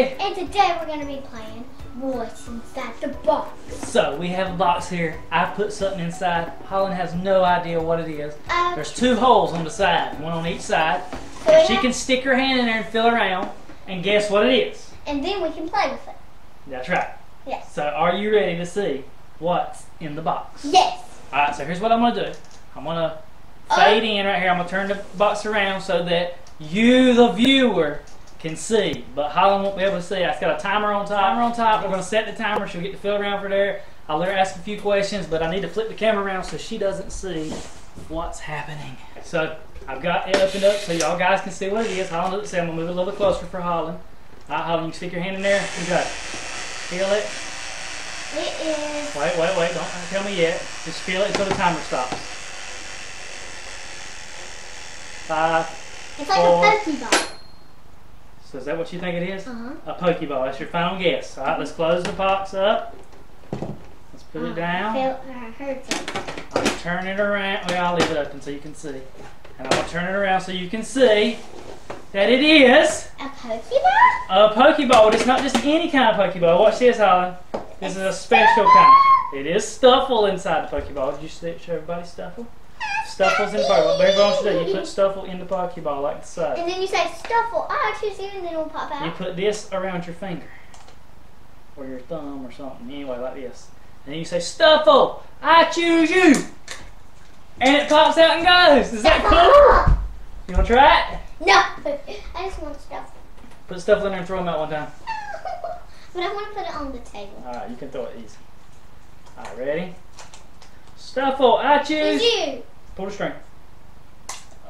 And today we're gonna be playing What's Inside the Box. So we have a box here. I put something inside. Hollyn has no idea what it is. Um, There's two holes on the side, one on each side. so She can stick her hand in there and feel around and guess what it is. and then we can play with it. That's right. Yes. So are you ready to see what's in the box? Yes. Alright, so here's what I'm gonna do. I'm gonna fade in right here. I'm gonna turn the box around so that you, the viewer, can see. But Hollyn won't be able to see. It's got a timer on top. Timer on top. We're gonna set the timer. She'll get to feel around for there. I'll let her ask a few questions, but I need to flip the camera around so she doesn't see what's happening. So I've got it opened up so y'all guys can see what it is. Hollyn doesn't see. I'm gonna move it a little bit closer for Hollyn. Alright, Hollyn, you can stick your hand in there. Okay. Feel it. It is. Wait, wait, wait. Don't tell me yet. Just feel it until the timer stops. Five. It's like Four. a Pokeball. So is that what you think it is? Uh huh. A Pokeball. That's your final guess. All right, let's close the box up. Let's put it down. Feel, I heard something. Gonna turn it around. Well, I'll leave it open so you can see. And I'm gonna turn it around so you can see that it is A Pokeball? a Pokeball. But it's not just any kind of Pokeball. Watch this, Hollyn. This is a special kind. It is Stufful inside the Pokeball. Did you see- show everybody Stufful? Stufful's in the Pokeball. There's what you do. You put Stufful in the Pokeball like so. And then you say Stufful. I choose you, and then it'll pop out. You put this around your finger. Or your thumb or something. Anyway, like this. And then you say, Stufful, I choose you. And it pops out and goes. Is that cool? You want to try it? No, I just want Stufful. Put Stufful in there and throw them out one time. but I want to put it on the table. Alright, you can throw it easy. Alright, ready? Stufful, I choose. Choose you. Pull the string.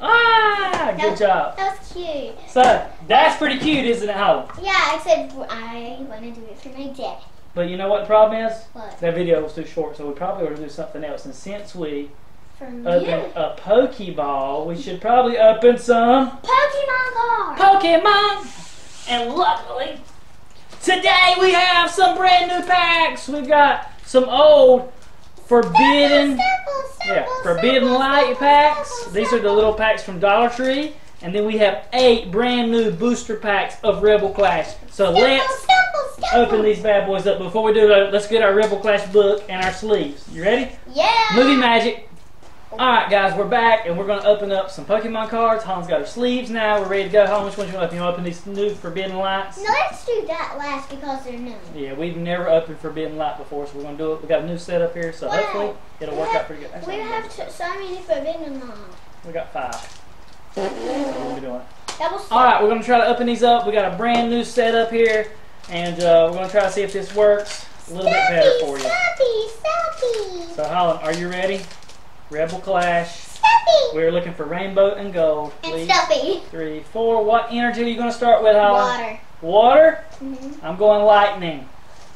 Ah, good job. That was cute. So, that's pretty cute, isn't it, Holly? Yeah, except I want to do it for my dad. But you know what the problem is? What? That video was too short, so we probably ought to do something else. And since we For open me. a Pokeball, we should probably open some Pokemon card. Pokemon. And luckily, today we have some brand new packs. We've got some old Forbidden, yeah, Forbidden Light packs. These are the little packs from Dollar Tree. And then we have eight brand new booster packs of Rebel Clash. So let's open these bad boys up. Before we do that, let's get our Rebel Clash book and our sleeves. You ready? Yeah. Movie magic. Alright guys, we're back and we're gonna open up some Pokemon cards. Hollyn's got her sleeves now. We're ready to go. Hollyn, which one you want to open? You want to open these new Forbidden Lights? No, let's do that last because they're new. Yeah, we've never opened Forbidden Light before, so we're gonna do it. We got a new setup here, so Wow. hopefully it'll We work have- out pretty good. Actually, We have t- so many forbidden ones. we got five. What are we doing? Alright, we're gonna try to open these up. We got a brand new setup here, and uh, we're gonna try to see if this works a little bit better for you. So Hollyn, are you ready? Rebel Clash. snappy, We're looking for rainbow and gold, and please. stuffy. Three, four. What energy are you going to start with, Hollyn? Water. Water? Mm-hmm. I'm going lightning.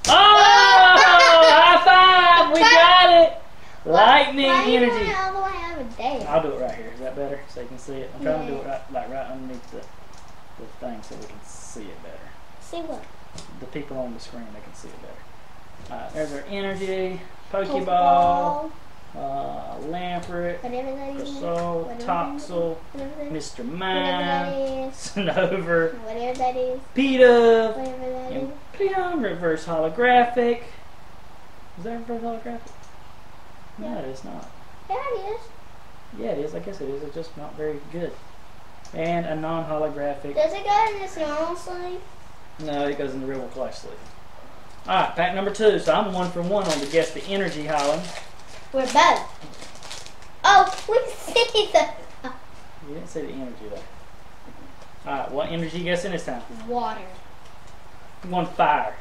Oh! high five! We got it! Lightning Why energy. all the way over there? I'll do it right here. Is that better? So you can see it. I'm trying to do it right, like right underneath the, the thing so we can see it better. See what? The people on the screen, they can see it better. Alright, there's our energy, Pokeball, uh, Lampent, Whatever that is. Crystal, Toxel, is. Mr. Mime, is. Snover, is. Peta, and Peon reverse holographic. Is that reverse holographic? No, Yeah. it's not. There it is. Yeah, it is. I guess it is. It's just not very good. And a non-holographic. Does it go in this normal sleeve? No, it goes in the Rebel Clash sleeve. Alright, pack number two. So I'm one for one on the guess the energy, Hollyn. We're both. Oh, we see the uh, You didn't say the energy though. Alright, what energy you guessing this time? water. One fire.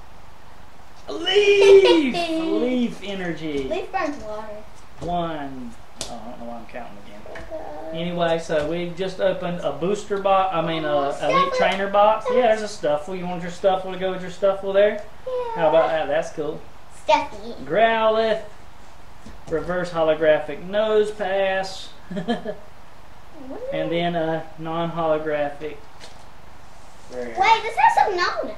Leaf! Leaf energy. Leaf burns water. One. Oh, I don't know why I'm counting again. Oh, anyway, so we just opened a booster box. I mean, a oh, elite trainer box. Yeah, there's a Stufful. You want your Stufful to go with your Stufful there? Yeah. How about that? That's cool. Stuffy. Growlithe. Reverse holographic Nosepass. and then a non-holographic. Wait, this has something on it.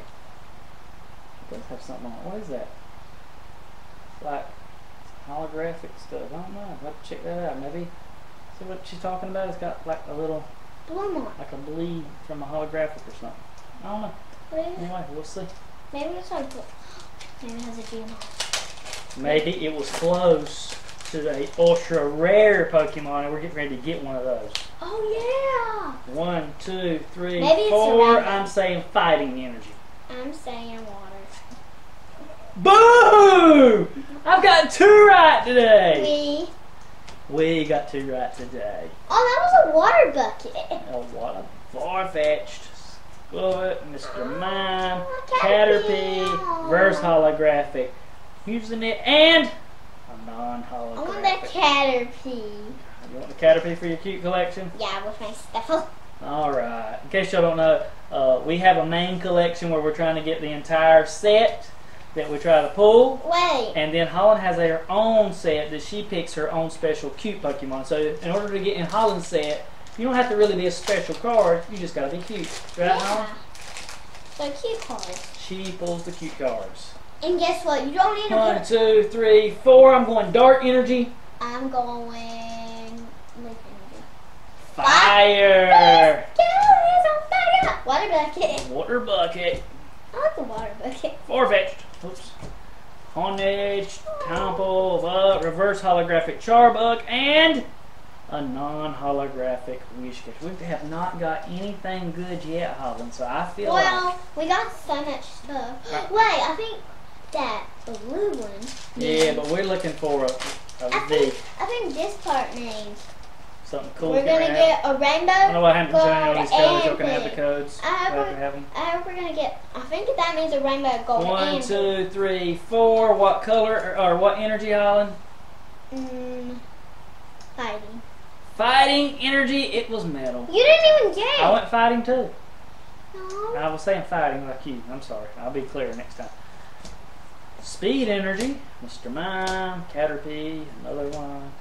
It does have something on it. What is that? Like holographic stuff. I don't know. I'll have to check that out. Maybe see what she's talking about. It's got like a little, Blue mark. like a bleed from a holographic or something. I don't know. It? Anyway, we'll see. Maybe it's like. Maybe it has a GMO. Maybe it was close to a ultra rare Pokemon, and we're getting ready to get one of those. Oh yeah! it's a four. I'm saying fighting energy. I'm saying water. Boo! I've got two right today. We. We got two right today. Oh, that was a water bucket. Oh, what a Farfetch'd. Squid, Mr. Mime, Oh, Caterpie, Caterpie. Verse Holographic, using it, and a I want non-holographic. that Caterpie. You want the Caterpie for your cute collection? Yeah, with my stuff. Alright, in case y'all don't know, uh, we have a main collection where we're trying to get the entire set that we try to pull. Wait. And then Hollyn has her own set that she picks her own special cute Pokemon. So in order to get in Hollyn's set, you don't have to really be a special card. You just gotta be cute. Right, Yeah. Hollyn? So cute cards. She pulls the cute cards. And guess what? You don't need to One, two, three, four. I'm going Dark Energy. I'm going. Energy. Fire. Fire. Water bucket. Water Bucket. I like the water bucket. Farfetch'd. Oops. Honedge, Temple, uh, Reverse Holographic Charbug, and a non-holographic Wish Catcher. We have not got anything good yet, Hollyn, so I feel like... Well, we got so much stuff. Uh, Wait, I think that the blue one. Yeah, but we're looking for a, I a think V. I think this part means Something cool. we're gonna gonna have. get I don't know what happened to any of these codes. Y'all can have the codes. I hope we're- have them. I hope we're gonna get. I think that means a rainbow gold One, two, three, four. What color or, or what energy, island? Mm, fighting. Fighting energy. It was metal. You didn't even get. I went fighting too. No. I was saying fighting like you. I'm sorry. I'll be clear next time. Speed energy, Mr. Mime, Caterpie, another one.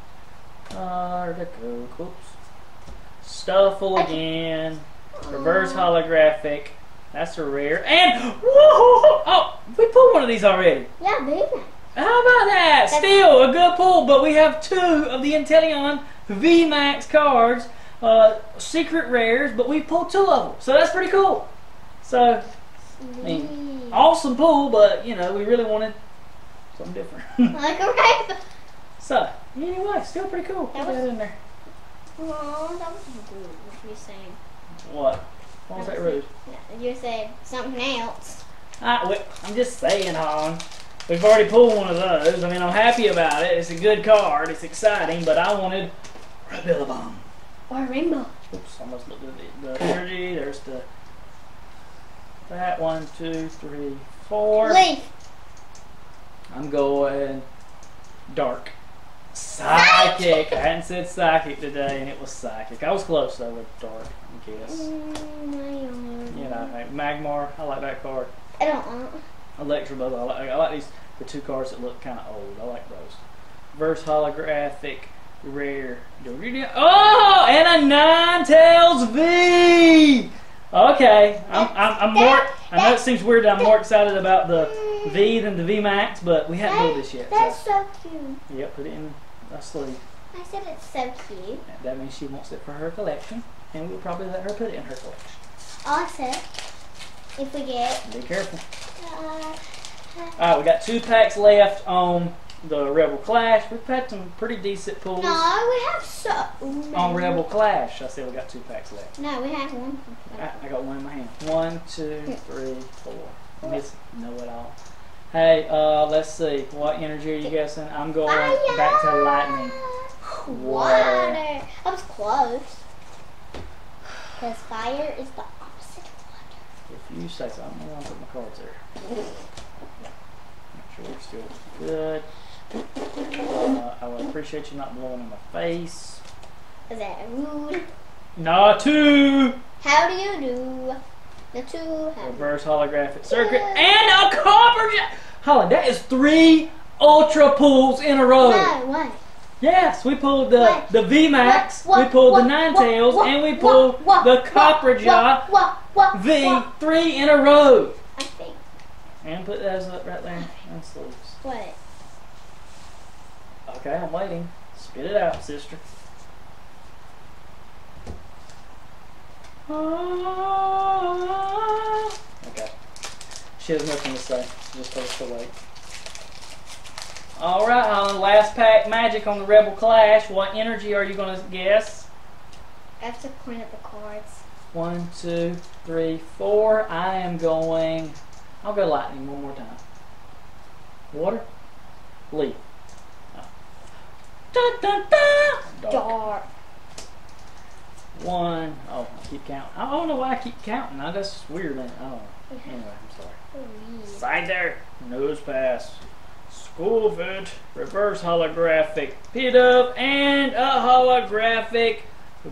Article, whoops. Stufful I- again. Reverse holographic. That's a rare. And whoa! Oh, we pulled one of these already. Yeah, baby. How about that? That's- Still a good pull, but we have two of the Inteleon VMAX cards, uh, secret rares, but we pulled two of them, so that's pretty cool. So mean, mm. awesome pool, but you know we really wanted something different. Like a rainbow. so anyway, still pretty cool. Put That that in there. Oh, that was rude. What you saying? What? What was that rude? You said something else. I, I'm just saying, Hon. We've already pulled one of those. I mean, I'm happy about it. It's a good card. It's exciting, but I wanted a Billabong. Or a rainbow. Oops, almost looked at the, the energy. There's the that one, two, three, four. Leaf. I'm going dark. Psychic. I hadn't said psychic today, and it was psychic. I was close though with dark. I guess. Mm, You know, like Magmar. I like that card. I don't want. Electrobubble. I like, I like these the two cards that look kind of old. I like those. Verse holographic, rare. Oh, and a Ninetales V. Okay, I'm, I'm, I'm more. I know it seems weird. I'm more excited about the V than the V Max, but we haven't pulled this yet. That's So, so cute. yep, put it in a sleeve. I said it's so cute. That means she wants it for her collection, and we'll probably let her put it in her collection. Said, if we get. Be careful. Uh, All right, we got two packs left on the Rebel Clash. We've had some pretty decent pulls no, we have so. Ooh, on Rebel Clash. I said we got two packs left. No, we have one. I, I got one in my hand. One, two, three, four. Miss know it all. Hey, uh, let's see. What energy are you guessing? I'm going Fire! back to lightning. Water. I was close. Because fire is the opposite of water. If you say so, I'm gonna put my cards there. Make sure we're still good. Appreciate you not blowing in my face. Is that rude? Not two. How do you do? The two have. Reverse holographic circuit and a copper. j- Hollyn, that is three ultra pulls in a row. No, what? Yes, we pulled the What? the V Max, What? we pulled the Nine? Tails, and we pulled the? Copperajah What? What? V What? three in a row. I think. And put those up right there on sleeves. What? Okay, I'm waiting. Spit it out, sister. Ah. Okay. She has nothing to say. Just told us to wait. All right, Hollyn. Last pack magic on the Rebel Clash. What energy are you going to guess? I have to point at the cards. One, two, three, four. I am going. I'll go lightning one more time. Water, leaf. Oh. Dun, dun, dun. Dark. Dark. One. Oh, I keep counting. I don't know why I keep counting. I just weird. ain't it? Oh, anyway, I'm sorry. Oh, Side there. Nosepass. School it. Reverse holographic. Pit up and a holographic.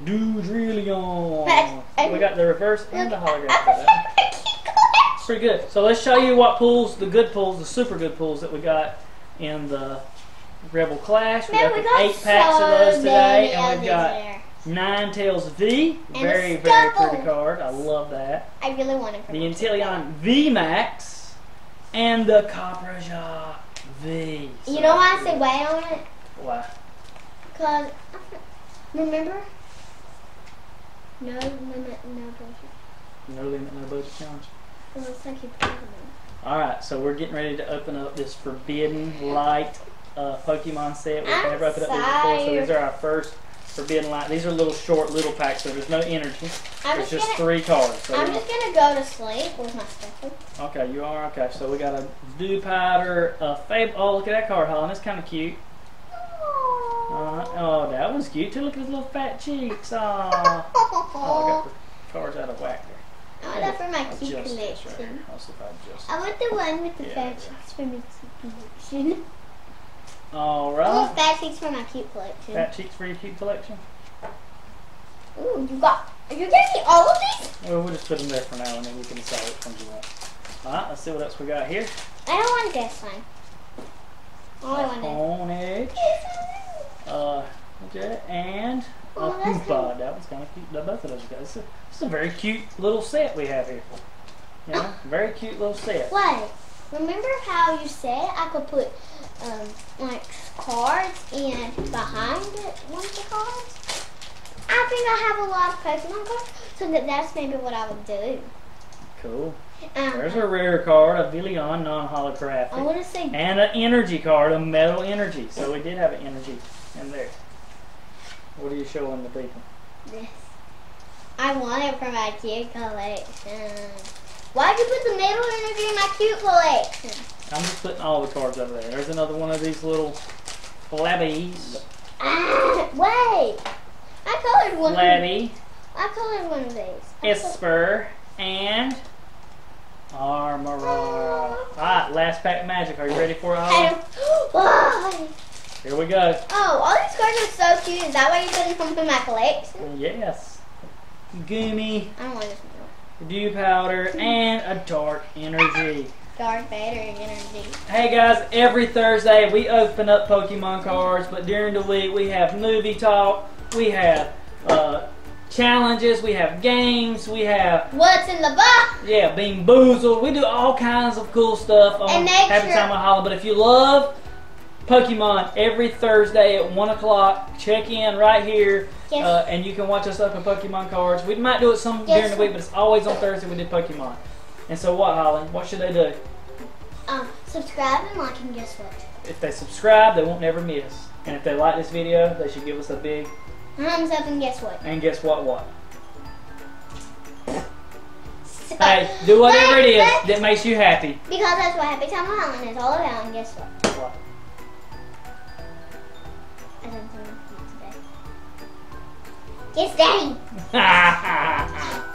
Doodrillion. But- um, We got the reverse and the holographic. I for that. have a cute collection. Pretty good. So let's show you what pools, the good pools, the super good pools that we got in the Rebel Clash. We Man, got we got eight packs of those today, and we've got there. Ninetales V. And Very, very pretty card. I love that. I really want it. The Inteleon V Max and the Copperajah V. So You know why I say wait on it? Why? Cause remember? No limit, no budget. No limit, no budget challenge. It looks like you put All right, so we're getting ready to open up this Forbidden Light uh, Pokemon set. We've never opened up these before, so these are our first Forbidden Light. These are little short little packs, so there's no energy. I'm There's just just gonna, three cards. So I'm just gonna go to sleep with my stuff. Okay, you are okay. So we got a dew powder, a fable. Oh, look at that card, Hollyn. That's kind of cute. Uh, oh, that was cute too. Look at his little fat cheeks. Oh, oh, I got the cards out of whack there. I want that for my Adjust cute this right collection. If I want the one with the Yeah, fat yeah. cheeks for my cute collection. All I right. want fat cheeks for my cute collection. Fat cheeks for your cute collection. Ooh, you got. Are you getting all of these? Well, we'll just put them there for now, and then we can decide which ones you want. All right. Let's see what else we got here. I don't want this one. All I want Pwnage. Uh, okay, and a Oh, Koopa. That was kind of cute. The Both of those guys. It's a, it's a very cute little set we have here. You know, very cute little set. What? remember how you said I could put um, like cards and behind it, one of the cards? I think I have a lot of Pokemon cards, so that that's maybe what I would do. Cool. Um, There's a rare card, a Villion non-holographic, want to say and an energy card, a metal energy. So we did have an energy in there. What are you showing the people? this. I want it for my cute collection. Why'd you put the metal energy in my cute collection? I'm just putting all the cards over there. There's another one of these little flabbies. Ah, wait. I colored one. Flabby, I colored one of these. Esper, and Armora. Alright, last pack of magic. Are you ready for it? Here we go. Oh, all these cards are so cute. Is that why you put them in my collection? Yes. Goomy, I don't want this one. dew powder, and a dark energy. Darth Vader energy. Hey guys, every Thursday we open up Pokemon cards, but during the week we have movie talk, we have uh, challenges, we have games, we have What's in the box? yeah, Bean Boozled. We do all kinds of cool stuff on make Happy sure- Time with Hollyn. But if you love Pokemon, every Thursday at one o'clock, check in right here, Yes. uh, and you can watch us open Pokemon cards. We might do it some Yes. during the week, but it's always on Thursday. We do Pokemon. And so what, Hollyn? What should they do? Um, subscribe and like and guess what? If they subscribe, they won't never miss. And if they like this video, they should give us a big. Thumbs up and guess what? And guess what? What? So- Hey, do whatever it is But- that makes you happy. Because that's what Happy Time with Hollyn is all about. And guess what? What? I done something today. Yes, Daddy.